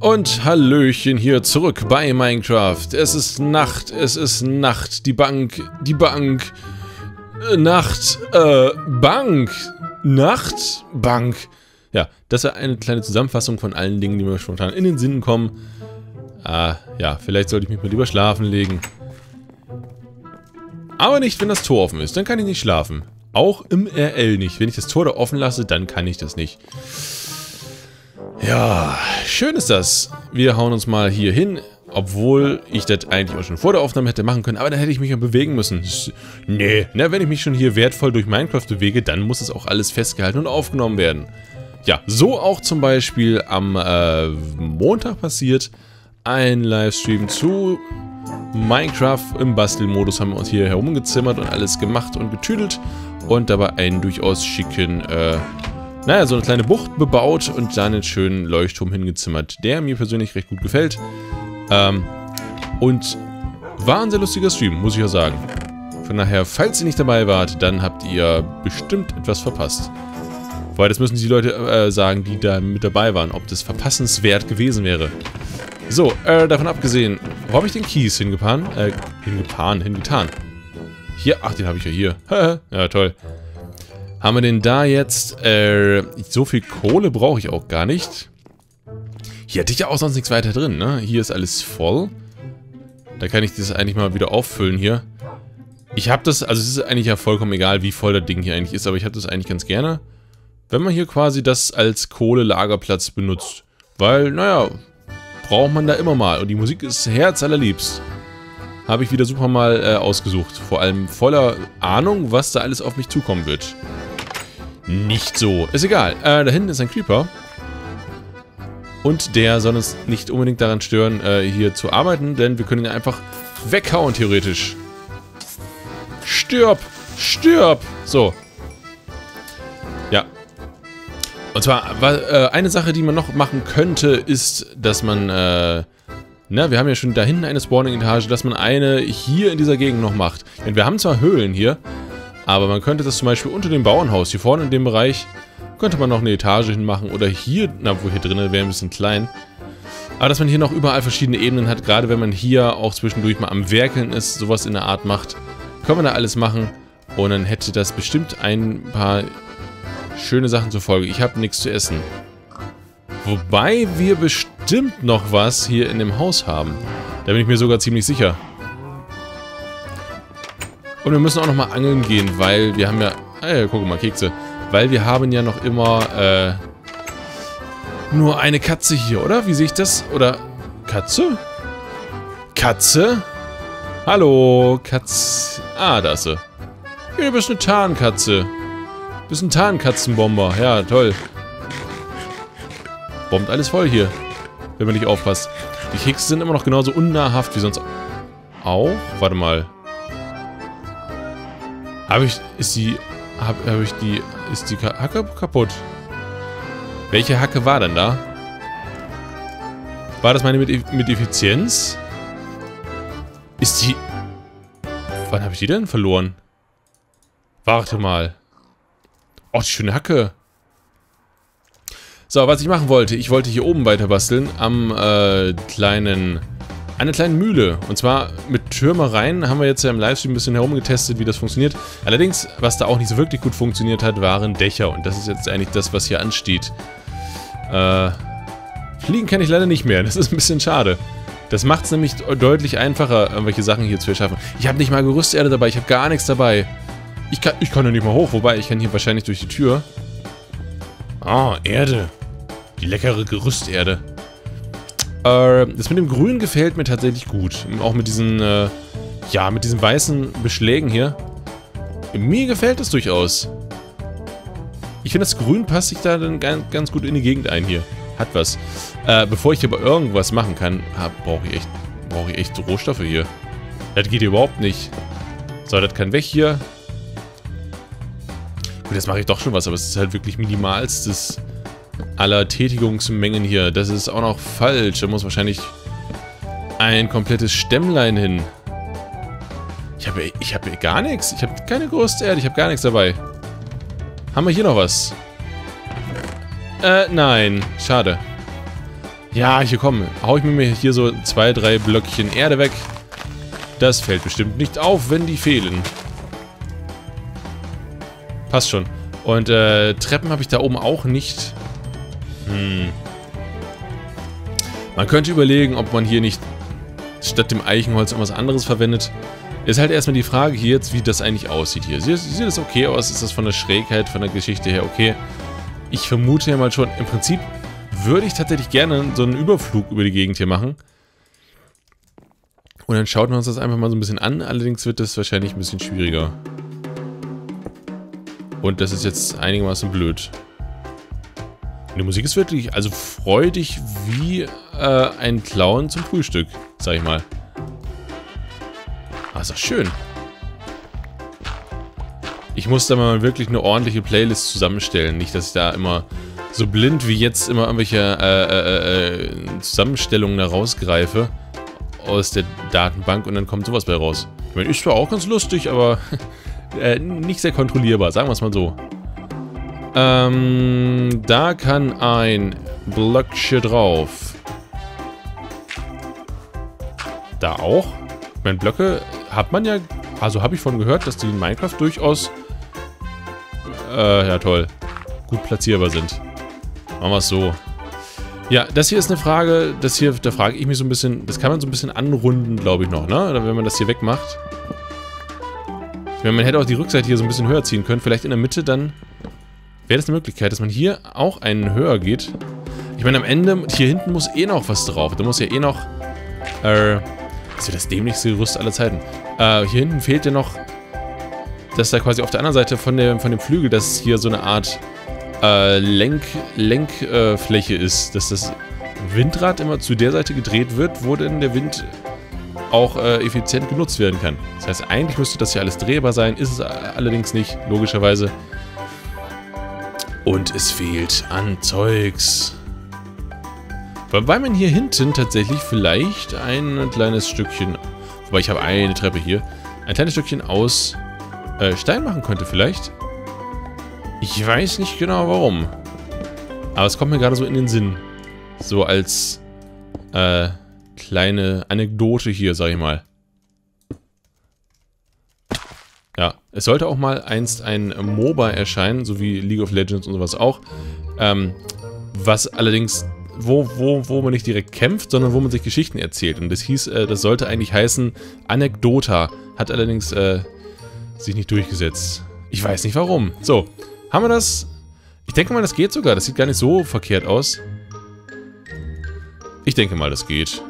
Und Hallöchen hier zurück bei Minecraft. Es ist Nacht, es ist Nacht. Die Bank, die Bank. Äh, Nacht, äh, Bank. Nacht, Bank. Ja, das war eine kleine Zusammenfassung von allen Dingen, die mir spontan in den Sinn kommen. Ah, ja, vielleicht sollte ich mich mal lieber schlafen legen. Aber nicht, wenn das Tor offen ist. Dann kann ich nicht schlafen. Auch im RL nicht. Wenn ich das Tor da offen lasse, dann kann ich das nicht. Ja, schön ist das. Wir hauen uns mal hier hin, obwohl ich das eigentlich auch schon vor der Aufnahme hätte machen können, aber dann hätte ich mich ja bewegen müssen. Nee, ne, wenn ich mich schon hier wertvoll durch Minecraft bewege, dann muss es auch alles festgehalten und aufgenommen werden. Ja, so auch zum Beispiel am äh, Montag passiert ein Livestream zu Minecraft im Bastelmodus haben wir uns hier herumgezimmert und alles gemacht und getüdelt und dabei einen durchaus schicken äh, naja, so eine kleine Bucht bebaut und dann einen schönen Leuchtturm hingezimmert, der mir persönlich recht gut gefällt. Ähm, und war ein sehr lustiger Stream, muss ich ja sagen. Von daher, falls ihr nicht dabei wart, dann habt ihr bestimmt etwas verpasst. Weil das müssen die Leute äh, sagen, die da mit dabei waren, ob das verpassenswert gewesen wäre. So, äh, davon abgesehen, wo habe ich den Kies hingepan? Äh, hingepan, hingetan. Hier, ach, den habe ich ja hier. ja, toll. Haben wir denn da jetzt? Äh, so viel Kohle brauche ich auch gar nicht. Hier hatte ich ja auch sonst nichts weiter drin, ne? Hier ist alles voll. Da kann ich das eigentlich mal wieder auffüllen hier. Ich habe das, also es ist eigentlich ja vollkommen egal, wie voll das Ding hier eigentlich ist, aber ich habe das eigentlich ganz gerne, wenn man hier quasi das als Kohlelagerplatz benutzt. Weil, naja, braucht man da immer mal. Und die Musik ist herzallerliebst. Habe ich wieder super mal äh, ausgesucht. Vor allem voller Ahnung, was da alles auf mich zukommen wird nicht so. Ist egal. Äh, da hinten ist ein Creeper. Und der soll uns nicht unbedingt daran stören, äh, hier zu arbeiten, denn wir können ihn einfach weghauen, theoretisch. Stirb! Stirb! So. Ja. Und zwar, äh, eine Sache, die man noch machen könnte, ist, dass man, äh, na, wir haben ja schon da hinten eine Spawning-Etage, dass man eine hier in dieser Gegend noch macht. Denn wir haben zwar Höhlen hier, aber man könnte das zum Beispiel unter dem Bauernhaus, hier vorne in dem Bereich, könnte man noch eine Etage hinmachen. Oder hier, na, wo hier drinnen wäre ein bisschen klein. Aber dass man hier noch überall verschiedene Ebenen hat, gerade wenn man hier auch zwischendurch mal am Werkeln ist, sowas in der Art macht, kann man da alles machen. Und dann hätte das bestimmt ein paar schöne Sachen zur Folge. Ich habe nichts zu essen. Wobei wir bestimmt noch was hier in dem Haus haben. Da bin ich mir sogar ziemlich sicher. Und wir müssen auch nochmal angeln gehen, weil wir haben ja... Ey, guck mal, Kekse. Weil wir haben ja noch immer, äh... Nur eine Katze hier, oder? Wie sehe ich das? Oder... Katze? Katze? Hallo, Katze... Ah, da ist sie. Ja, du bist eine Tarnkatze. Du bist ein Tarnkatzenbomber. Ja, toll. Bombt alles voll hier. Wenn man nicht aufpasst. Die Kekse sind immer noch genauso unnahrhaft wie sonst auch. Warte mal. Habe ich, ist die, habe hab ich die, ist die Hacke kaputt? Welche Hacke war denn da? War das meine mit, mit Effizienz? Ist die... Wann habe ich die denn verloren? Warte mal. Oh, die schöne Hacke. So, was ich machen wollte. Ich wollte hier oben weiter basteln. Am äh, kleinen einer kleinen Mühle. Und zwar mit Türmereien haben wir jetzt ja im Livestream ein bisschen herumgetestet, wie das funktioniert. Allerdings, was da auch nicht so wirklich gut funktioniert hat, waren Dächer. Und das ist jetzt eigentlich das, was hier ansteht. Äh, fliegen kann ich leider nicht mehr. Das ist ein bisschen schade. Das macht es nämlich deutlich einfacher, irgendwelche Sachen hier zu erschaffen. Ich habe nicht mal Gerüsterde dabei. Ich habe gar nichts dabei. Ich kann, ich kann ja nicht mal hoch. Wobei, ich kann hier wahrscheinlich durch die Tür. Ah, Erde. Die leckere Gerüsterde. Äh, das mit dem Grün gefällt mir tatsächlich gut. Auch mit diesen, äh, ja, mit diesen weißen Beschlägen hier. Mir gefällt das durchaus. Ich finde, das Grün passt sich da dann ganz gut in die Gegend ein hier. Hat was. Äh, bevor ich aber irgendwas machen kann, brauche ich echt, brauche ich echt Rohstoffe hier. Das geht überhaupt nicht. So, das kann weg hier. Gut, jetzt mache ich doch schon was, aber es ist halt wirklich minimalstes aller Tätigungsmengen hier. Das ist auch noch falsch. Da muss wahrscheinlich ein komplettes Stämmlein hin. Ich habe ich hab gar nichts. Ich habe keine Erde. Ich habe gar nichts dabei. Haben wir hier noch was? Äh, nein. Schade. Ja, hier komm, hau ich mir hier so zwei, drei Blöckchen Erde weg. Das fällt bestimmt nicht auf, wenn die fehlen. Passt schon. Und äh, Treppen habe ich da oben auch nicht. Hm. Man könnte überlegen, ob man hier nicht statt dem Eichenholz irgendwas anderes verwendet. Ist halt erstmal die Frage hier jetzt, wie das eigentlich aussieht hier. Sieht, sieht das okay aus? Ist das von der Schrägheit, von der Geschichte her okay? Ich vermute ja mal schon, im Prinzip würde ich tatsächlich gerne so einen Überflug über die Gegend hier machen. Und dann schaut man uns das einfach mal so ein bisschen an. Allerdings wird das wahrscheinlich ein bisschen schwieriger. Und das ist jetzt einigermaßen blöd. Die Musik ist wirklich, also freudig wie äh, ein Clown zum Frühstück, sag ich mal. Ah, ist doch schön. Ich muss da mal wirklich eine ordentliche Playlist zusammenstellen. Nicht, dass ich da immer so blind wie jetzt immer irgendwelche äh, äh, äh, Zusammenstellungen da rausgreife aus der Datenbank und dann kommt sowas bei raus. Ich meine, ist zwar auch ganz lustig, aber äh, nicht sehr kontrollierbar, sagen wir es mal so. Ähm, da kann ein Blöckchen drauf. Da auch. Ich meine, Blöcke hat man ja, also habe ich von gehört, dass die in Minecraft durchaus, äh, ja toll, gut platzierbar sind. Machen wir es so. Ja, das hier ist eine Frage, das hier, da frage ich mich so ein bisschen, das kann man so ein bisschen anrunden, glaube ich noch, ne? Oder wenn man das hier wegmacht. Ich meine, man hätte auch die Rückseite hier so ein bisschen höher ziehen können. Vielleicht in der Mitte dann wäre das eine Möglichkeit, dass man hier auch einen höher geht. Ich meine, am Ende, hier hinten muss eh noch was drauf. Da muss ja eh noch, äh, das ist das dämlichste Gerüst aller Zeiten. Äh, hier hinten fehlt ja noch, dass da quasi auf der anderen Seite von, der, von dem Flügel, dass hier so eine Art äh, Lenk, Lenkfläche äh, ist, dass das Windrad immer zu der Seite gedreht wird, wo denn der Wind auch äh, effizient genutzt werden kann. Das heißt, eigentlich müsste das ja alles drehbar sein, ist es allerdings nicht, logischerweise. Und es fehlt an Zeugs. Wobei man hier hinten tatsächlich vielleicht ein kleines Stückchen, wobei ich habe eine Treppe hier, ein kleines Stückchen aus äh, Stein machen könnte vielleicht. Ich weiß nicht genau warum. Aber es kommt mir gerade so in den Sinn. So als äh, kleine Anekdote hier, sag ich mal. Ja, es sollte auch mal einst ein MOBA erscheinen, so wie League of Legends und sowas auch. Ähm, was allerdings, wo, wo, wo man nicht direkt kämpft, sondern wo man sich Geschichten erzählt. Und das hieß, äh, das sollte eigentlich heißen Anekdota. Hat allerdings äh, sich nicht durchgesetzt. Ich weiß nicht warum. So, haben wir das? Ich denke mal, das geht sogar. Das sieht gar nicht so verkehrt aus. Ich denke mal, das geht.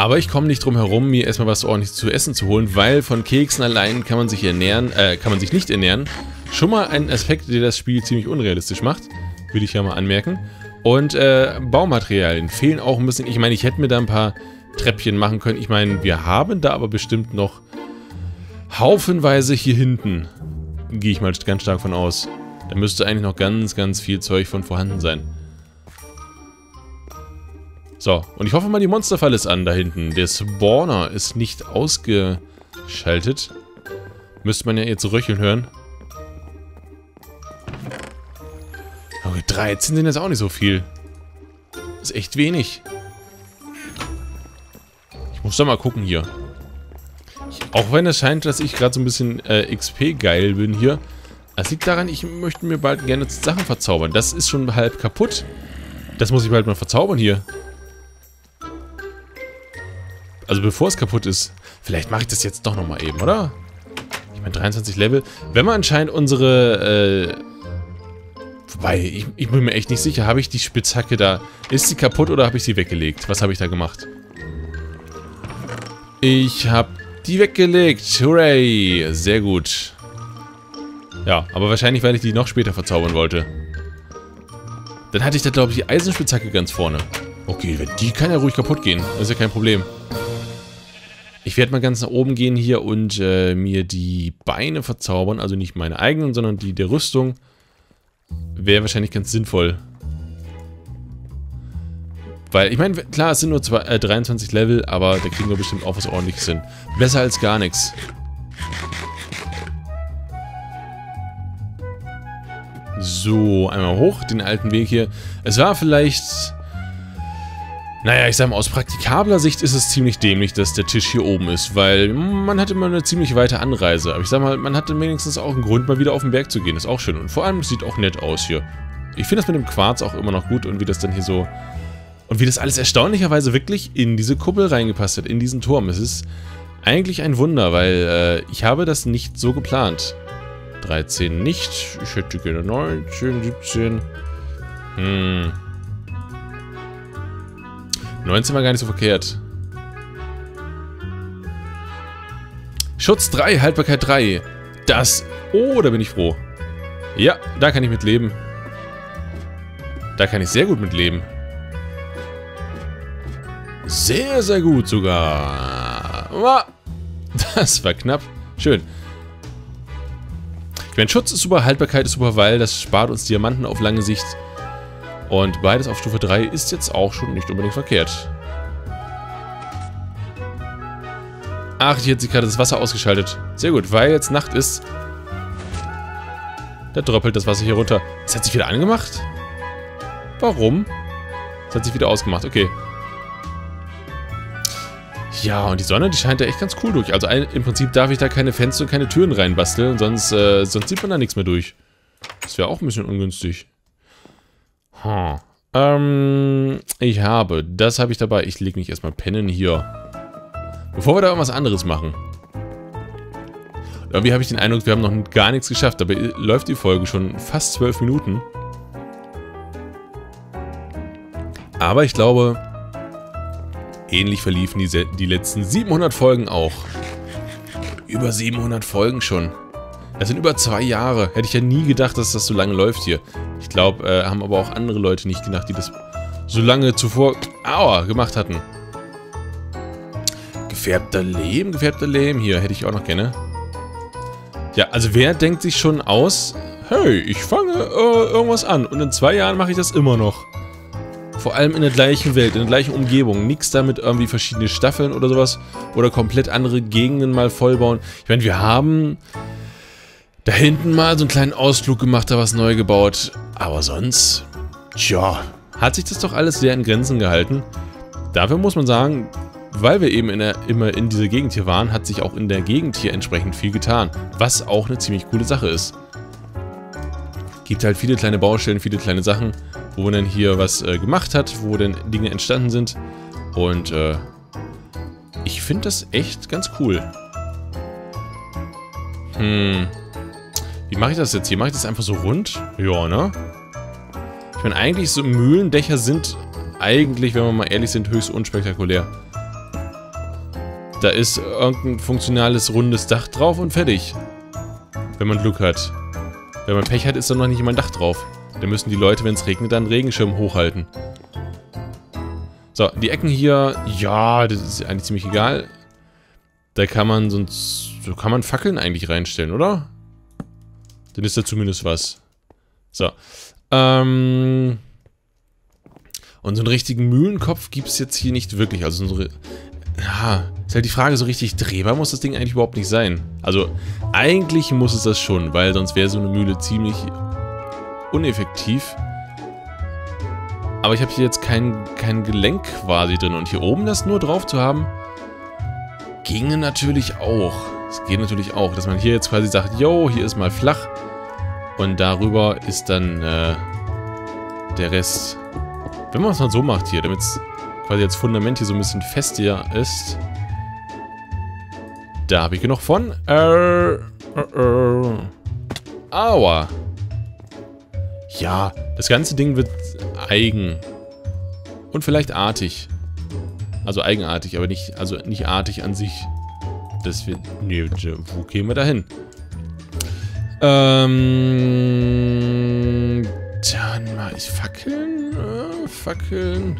Aber ich komme nicht drum herum, mir erstmal was ordentlich zu essen zu holen, weil von Keksen allein kann man sich ernähren, äh, kann man sich nicht ernähren. Schon mal ein Aspekt, der das Spiel ziemlich unrealistisch macht, würde ich ja mal anmerken. Und äh, Baumaterialien fehlen auch ein bisschen. Ich meine, ich hätte mir da ein paar Treppchen machen können. Ich meine, wir haben da aber bestimmt noch haufenweise hier hinten. Gehe ich mal ganz stark von aus. Da müsste eigentlich noch ganz, ganz viel Zeug von vorhanden sein. So, und ich hoffe mal, die Monsterfalle ist an da hinten. Der Spawner ist nicht ausgeschaltet. Müsste man ja jetzt röcheln hören. Okay, 13 sind jetzt auch nicht so viel. Ist echt wenig. Ich muss doch mal gucken hier. Auch wenn es scheint, dass ich gerade so ein bisschen äh, XP-geil bin hier. Das liegt daran, ich möchte mir bald gerne Sachen verzaubern. Das ist schon halb kaputt. Das muss ich bald mal verzaubern hier. Also bevor es kaputt ist. Vielleicht mache ich das jetzt doch nochmal eben, oder? Ich meine 23 Level. Wenn man anscheinend unsere... Äh, wobei, ich, ich bin mir echt nicht sicher. Habe ich die Spitzhacke da... Ist sie kaputt oder habe ich sie weggelegt? Was habe ich da gemacht? Ich habe die weggelegt. Hooray. Sehr gut. Ja, aber wahrscheinlich, weil ich die noch später verzaubern wollte. Dann hatte ich da, glaube ich, die Eisenspitzhacke ganz vorne. Okay, die kann ja ruhig kaputt gehen. Das ist ja kein Problem. Ich werde mal ganz nach oben gehen hier und äh, mir die Beine verzaubern. Also nicht meine eigenen, sondern die der Rüstung. Wäre wahrscheinlich ganz sinnvoll. Weil, ich meine, klar, es sind nur zwei, äh, 23 Level, aber da kriegen wir bestimmt auch was ordentliches hin. Besser als gar nichts. So, einmal hoch, den alten Weg hier. Es war vielleicht... Naja, ich sag mal, aus praktikabler Sicht ist es ziemlich dämlich, dass der Tisch hier oben ist, weil man hatte immer eine ziemlich weite Anreise. Aber ich sag mal, man hatte wenigstens auch einen Grund, mal wieder auf den Berg zu gehen. Ist auch schön. Und vor allem, sieht auch nett aus hier. Ich finde das mit dem Quarz auch immer noch gut und wie das dann hier so... Und wie das alles erstaunlicherweise wirklich in diese Kuppel reingepasst hat, in diesen Turm. Es ist eigentlich ein Wunder, weil äh, ich habe das nicht so geplant. 13 nicht. Ich hätte gerne 19, 17. Hm. 19 war gar nicht so verkehrt. Schutz 3, Haltbarkeit 3. Das... Oh, da bin ich froh. Ja, da kann ich mit leben. Da kann ich sehr gut mit leben. Sehr, sehr gut sogar. Das war knapp. Schön. Ich meine, Schutz ist super, Haltbarkeit ist super, weil das spart uns Diamanten auf lange Sicht. Und beides auf Stufe 3 ist jetzt auch schon nicht unbedingt verkehrt. Ach, hier hat sich gerade das Wasser ausgeschaltet. Sehr gut, weil jetzt Nacht ist. Da dröppelt das Wasser hier runter. Es hat sich wieder angemacht? Warum? Es hat sich wieder ausgemacht, okay. Ja, und die Sonne, die scheint da echt ganz cool durch. Also im Prinzip darf ich da keine Fenster und keine Türen reinbasteln, sonst, äh, sonst sieht man da nichts mehr durch. Das wäre auch ein bisschen ungünstig. Hm. Ähm, ich habe, das habe ich dabei. Ich lege mich erstmal pennen hier. Bevor wir da irgendwas anderes machen. Irgendwie habe ich den Eindruck, wir haben noch gar nichts geschafft. Dabei läuft die Folge schon fast zwölf Minuten. Aber ich glaube, ähnlich verliefen die, die letzten 700 Folgen auch. Über 700 Folgen schon. Das sind über zwei Jahre. Hätte ich ja nie gedacht, dass das so lange läuft hier. Ich glaube, äh, haben aber auch andere Leute nicht gedacht, die das so lange zuvor aua, gemacht hatten. Gefärbter Lehm, gefärbter Lehm. Hier, hätte ich auch noch gerne. Ja, also wer denkt sich schon aus, hey, ich fange äh, irgendwas an und in zwei Jahren mache ich das immer noch. Vor allem in der gleichen Welt, in der gleichen Umgebung. Nichts damit irgendwie verschiedene Staffeln oder sowas. Oder komplett andere Gegenden mal vollbauen. Ich meine, wir haben da hinten mal so einen kleinen Ausflug gemacht, da was neu gebaut. Aber sonst, tja, hat sich das doch alles sehr in Grenzen gehalten. Dafür muss man sagen, weil wir eben in der, immer in dieser Gegend hier waren, hat sich auch in der Gegend hier entsprechend viel getan. Was auch eine ziemlich coole Sache ist. Gibt halt viele kleine Baustellen, viele kleine Sachen wo man dann hier was äh, gemacht hat, wo dann Dinge entstanden sind. Und äh, ich finde das echt ganz cool. Hm. Wie mache ich das jetzt hier? Mache ich das einfach so rund? Ja, ne? Ich meine, eigentlich so Mühlendächer sind eigentlich, wenn wir mal ehrlich sind, höchst unspektakulär. Da ist irgendein funktionales, rundes Dach drauf und fertig. Wenn man Glück hat. Wenn man Pech hat, ist da noch nicht immer ein Dach drauf. Da müssen die Leute, wenn es regnet, dann Regenschirm hochhalten. So, die Ecken hier, ja, das ist eigentlich ziemlich egal. Da kann man sonst, so kann man Fackeln eigentlich reinstellen, oder? Dann ist da zumindest was. So. Ähm. Und so einen richtigen Mühlenkopf gibt es jetzt hier nicht wirklich. Also so ja, ist halt die Frage, so richtig drehbar muss das Ding eigentlich überhaupt nicht sein. Also, eigentlich muss es das schon, weil sonst wäre so eine Mühle ziemlich uneffektiv. Aber ich habe hier jetzt kein, kein Gelenk quasi drin. Und hier oben das nur drauf zu haben, ginge natürlich auch. Es geht natürlich auch, dass man hier jetzt quasi sagt, yo, hier ist mal flach. Und darüber ist dann äh, der Rest. Wenn man es mal so macht hier, damit es quasi als Fundament hier so ein bisschen fester ist. Da habe ich genug von. Äh, äh, äh. Aua. Ja, das ganze Ding wird eigen. Und vielleicht artig. Also eigenartig, aber nicht, also nicht artig an sich. Das wird, nee, wo gehen wir da hin? Ähm, dann mal ich Fackeln, äh, Fackeln.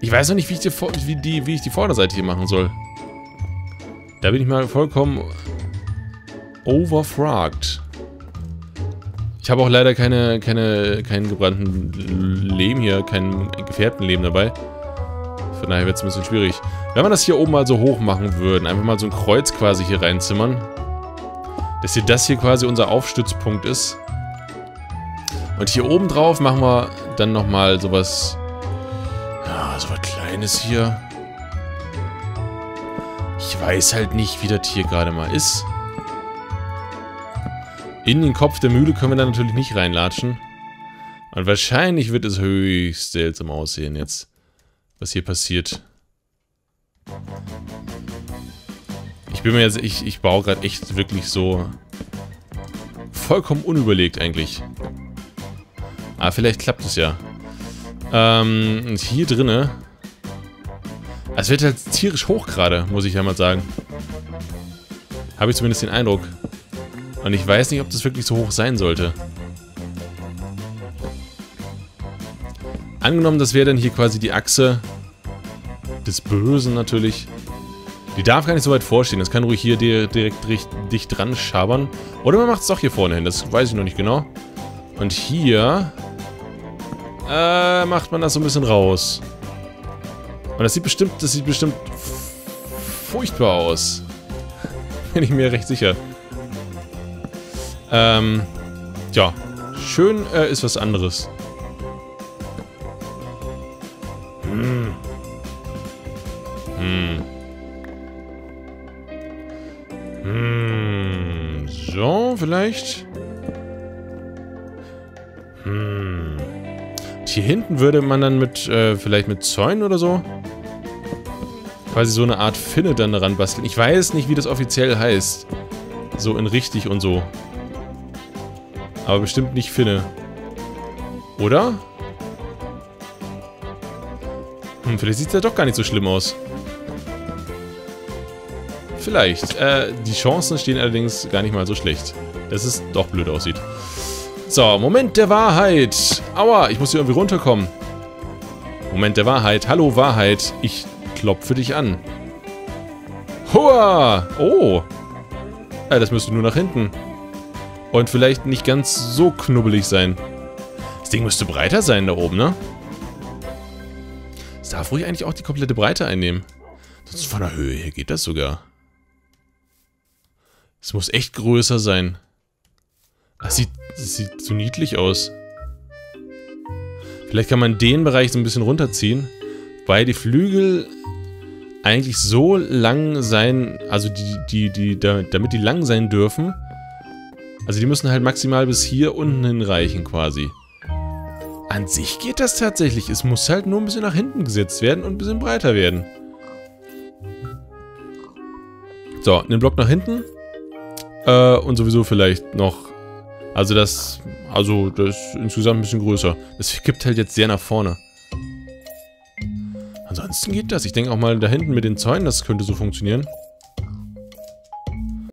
Ich weiß noch nicht, wie ich, die, wie, die, wie ich die Vorderseite hier machen soll. Da bin ich mal vollkommen overfragt. Ich habe auch leider keine, keine, keinen gebrannten Lehm hier, keinen gefärbten Lehm dabei. Von daher wird es ein bisschen schwierig. Wenn wir das hier oben mal so hoch machen würden, einfach mal so ein Kreuz quasi hier reinzimmern, dass hier das hier quasi unser Aufstützpunkt ist. Und hier oben drauf machen wir dann nochmal sowas... Ja, sowas Kleines hier. Ich weiß halt nicht, wie das hier gerade mal ist. In den Kopf der Mühle können wir dann natürlich nicht reinlatschen. Und wahrscheinlich wird es höchst seltsam aussehen jetzt, was hier passiert. Ich bin mir jetzt, ich, ich baue gerade echt wirklich so vollkommen unüberlegt eigentlich. Aber vielleicht klappt es ja. Ähm, hier drinne. Es wird halt tierisch hoch gerade, muss ich ja mal sagen. Habe ich zumindest den Eindruck. Und ich weiß nicht, ob das wirklich so hoch sein sollte. Angenommen, das wäre dann hier quasi die Achse des Bösen natürlich. Die darf gar nicht so weit vorstehen. Das kann ruhig hier direkt dicht dran schabern. Oder man macht es doch hier vorne hin. Das weiß ich noch nicht genau. Und hier äh, macht man das so ein bisschen raus. Und das sieht bestimmt, das sieht bestimmt furchtbar aus. Bin ich mir recht sicher. Ähm, ja. Schön äh, ist was anderes. Hm. Hm. Hm. So, vielleicht. Hm. hier hinten würde man dann mit, äh, vielleicht mit Zäunen oder so quasi so eine Art Finne dann daran basteln. Ich weiß nicht, wie das offiziell heißt. So in richtig und so. Aber bestimmt nicht Finne. Oder? Hm, vielleicht sieht es ja doch gar nicht so schlimm aus. Vielleicht. Äh, die Chancen stehen allerdings gar nicht mal so schlecht. Dass es doch blöd aussieht. So, Moment der Wahrheit. Aua, ich muss hier irgendwie runterkommen. Moment der Wahrheit. Hallo Wahrheit. Ich klopfe dich an. Hoa! Oh. Ja, das müsste nur nach hinten. Und vielleicht nicht ganz so knubbelig sein. Das Ding müsste breiter sein da oben, ne? Es darf ruhig eigentlich auch die komplette Breite einnehmen. Sonst von der Höhe her geht das sogar. Es muss echt größer sein. Das sieht, das sieht so niedlich aus. Vielleicht kann man den Bereich so ein bisschen runterziehen. Weil die Flügel eigentlich so lang sein, also die, die, die, damit die lang sein dürfen, also die müssen halt maximal bis hier unten hinreichen quasi. An sich geht das tatsächlich. Es muss halt nur ein bisschen nach hinten gesetzt werden und ein bisschen breiter werden. So, einen Block nach hinten. Äh, und sowieso vielleicht noch... Also das... Also das ist insgesamt ein bisschen größer. Es gibt halt jetzt sehr nach vorne. Ansonsten geht das. Ich denke auch mal da hinten mit den Zäunen, das könnte so funktionieren.